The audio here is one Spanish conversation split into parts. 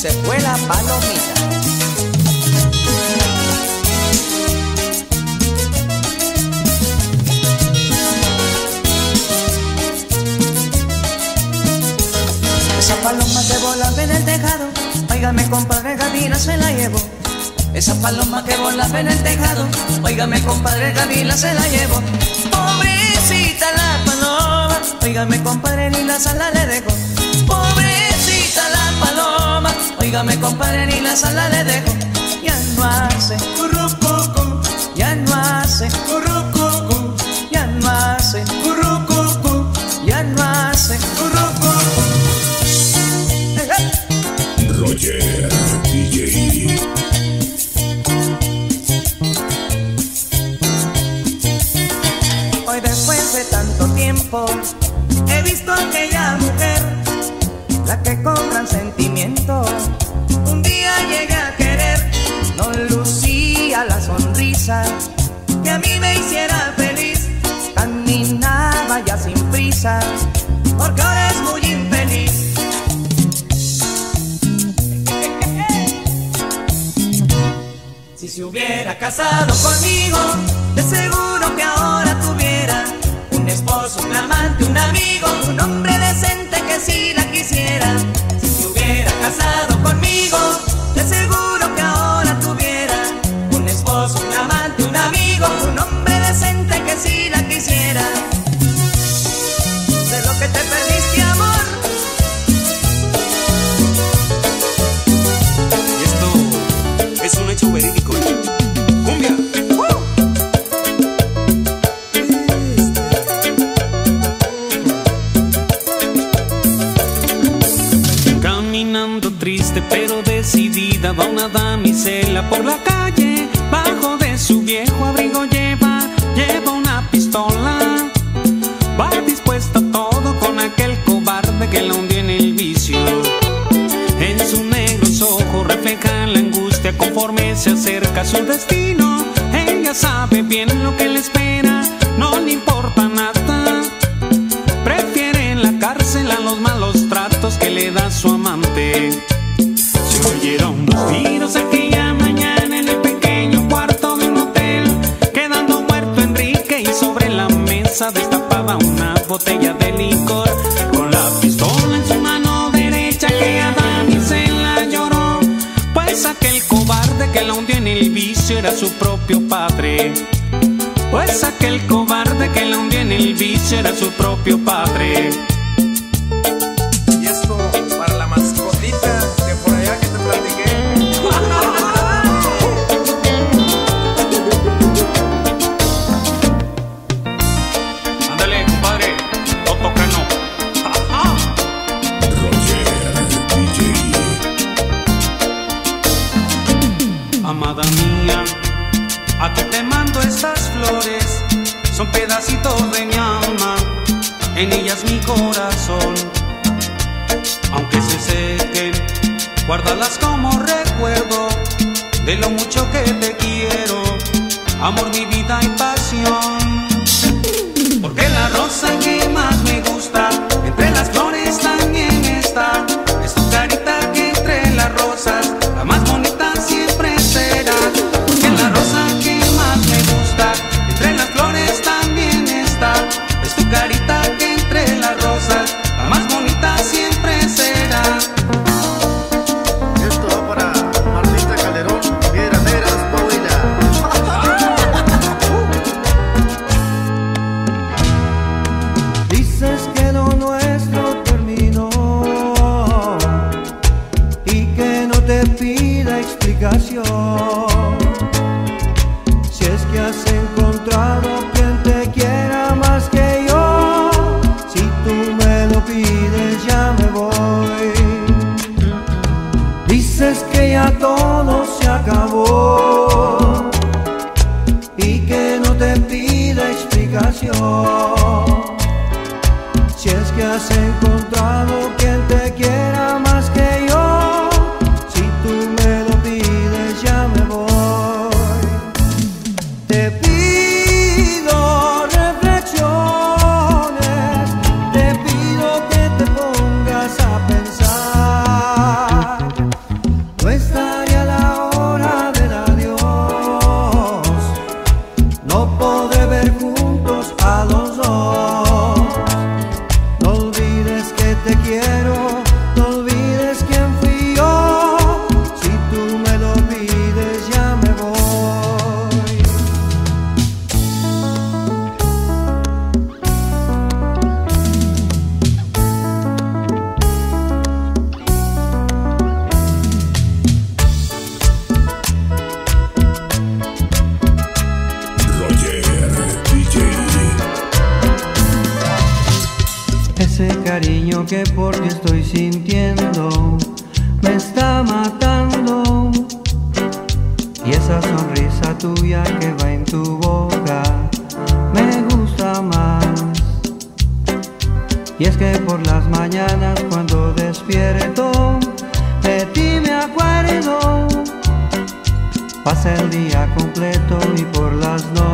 se fue la palomita. Esa paloma que volaba en el tejado, óigame compadre Gavina se la llevo. Esa paloma que volaba en el tejado, óigame compadre Gavina se la llevo. Pobrecita la paloma, óigame compadre ni la sala le dejo. Óigame compadre ni la sala le dejo. Ya no hace porque ahora es muy infeliz. Si se hubiera casado conmigo, de seguro que ahora tuviera un esposo, un amante, un amigo, un hombre decente que sí la quisiera. Si se hubiera ¡Cumbia! Caminando triste pero decidida va una damisela por la calle. Bajo de su viejo abrigo lleva, lleva una pistola. Conforme se acerca a su destino. Ella sabe bien lo que le espera, no le importa nada. Prefiere en la cárcel a los malos tratos que le da su amante. Se oyeron los tiros aquella mañana en el pequeño cuarto de un hotel, quedando muerto Enrique y sobre la mesa destapaba una botella de licor. Con la que la hundió en el vicio era su propio padre. Pues aquel cobarde que la hundió en el vicio era su propio padre. Aquí te mando estas flores, son pedacitos de mi alma, en ellas mi corazón. Aunque se sequen, guárdalas como recuerdo de lo mucho que te quiero, amor, mi vida y pasión. Porque la rosa que más me gusta, pida explicación. Si es que has encontrado quien te quiera más que yo, si tú me lo pides ya me voy. Dices que ya todo se acabó y que no te pida explicación. Si es que has encontrado quien cariño que por ti estoy sintiendo me está matando. Y esa sonrisa tuya que va en tu boca me gusta más. Y es que por las mañanas cuando despierto de ti me acuerdo. Pasa el día completo y por las noches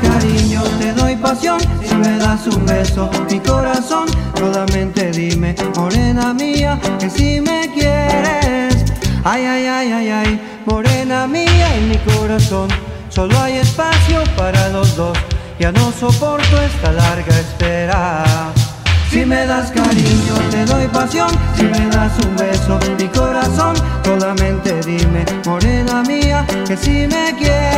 cariño, te doy pasión, si me das un beso, mi corazón, solamente dime, morena mía, que si me quieres. Ay, ay, ay, ay, ay, morena mía en mi corazón, solo hay espacio para los dos, ya no soporto esta larga espera. Si me das cariño, te doy pasión. Si me das un beso, mi corazón, solamente dime, morena mía, que si me quieres.